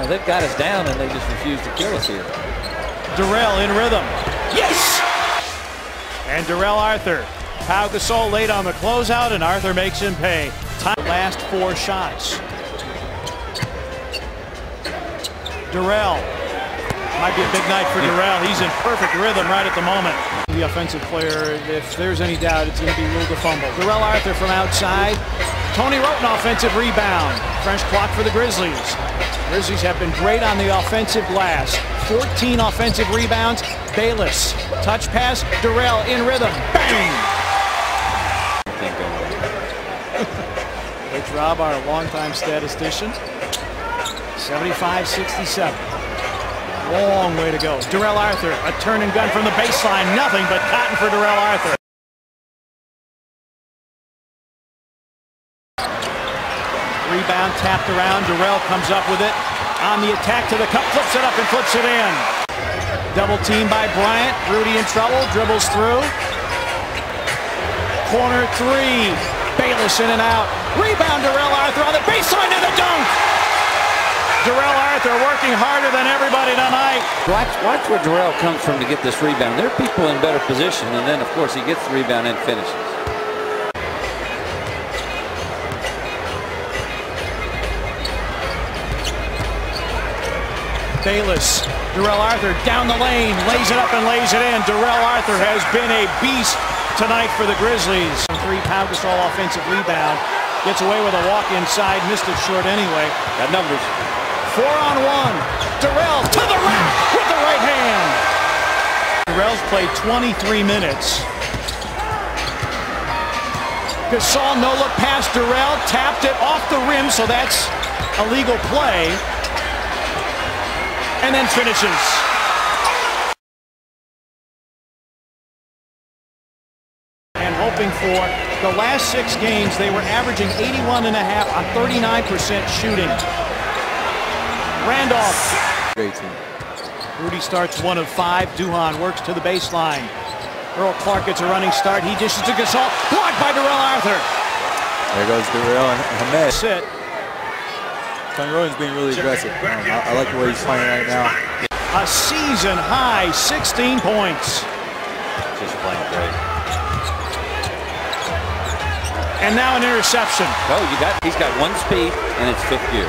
know, they've got us down and they just refuse to kill us here. Darrell in rhythm. Yes! And Darrell Arthur. Pau Gasol late on the closeout, and Arthur makes him pay. Time last four shots. Darrell. Might be a big night for Darrell. He's in perfect rhythm right at the moment. The offensive player, if there's any doubt, it's going to be Will to fumble. Darrell Arthur from outside. Tony Wroten offensive rebound. French clock for the Grizzlies. Grizzlies have been great on the offensive glass. 14 offensive rebounds. Bayless. Touch pass. Darrell in rhythm. Bang! Can't go away. Coach Rob, our longtime statistician. 75-67. Long way to go. Darrell Arthur, a turn and gun from the baseline. Nothing but cotton for Darrell Arthur. Rebound tapped around. Darrell comes up with it. On the attack to the cup, flips it up and flips it in. Double team by Bryant. Rudy in trouble, dribbles through. Corner three. Bayless in and out. Rebound Darrell Arthur on the baseline and the dunk. Darrell Arthur working harder than everybody tonight. Watch, watch where Darrell comes from to get this rebound. There are people in better position, and then, of course, he gets the rebound and finishes. Bayless. Darrell Arthur down the lane, lays it up and lays it in. Darrell Arthur has been a beast tonight for the Grizzlies. Three Pau Gasol offensive rebound. Gets away with a walk inside, missed it short anyway. Got numbers. Four on one. Darrell to the rack with the right hand. Darrell's played 23 minutes. Gasol no look past Darrell, tapped it off the rim, so that's a legal play. And then finishes. And hoping for the last six games, they were averaging 81 and a half on 39% shooting. Randolph. Great team. Rudy starts one of five. Duhon works to the baseline. Earl Clark gets a running start. He dishes to Gasol. Blocked by Darrell Arthur. There goes Darrell and Hamed. Sit. Tony Wroten's being really aggressive. Um, I, I like the way he's playing right now. A season high 16 points. Just playing great. And now an interception. Oh, you got he's got one speed, and it's fifth gear.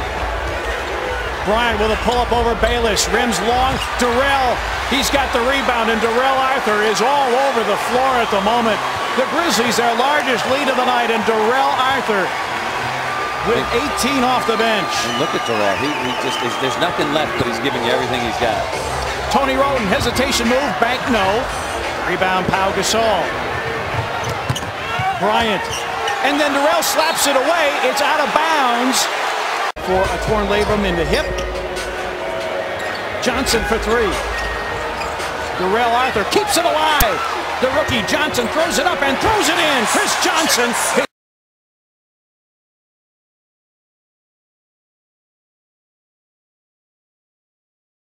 Bryant with a pull-up over Bayless. Rims long. Darrell, he's got the rebound, and Darrell Arthur is all over the floor at the moment. The Grizzlies, their largest lead of the night, and Darrell Arthur with 18 off the bench. And look at Darrell. He, he just is, there's nothing left, but he's giving you everything he's got. Tony Wroten, hesitation move, bank no. Rebound, Pau Gasol. Bryant. And then Darrell slaps it away. It's out of bounds for a torn labrum in the hip. Johnson for three. Darrell Arthur keeps it alive. The rookie Johnson throws it up and throws it in. Chris Johnson.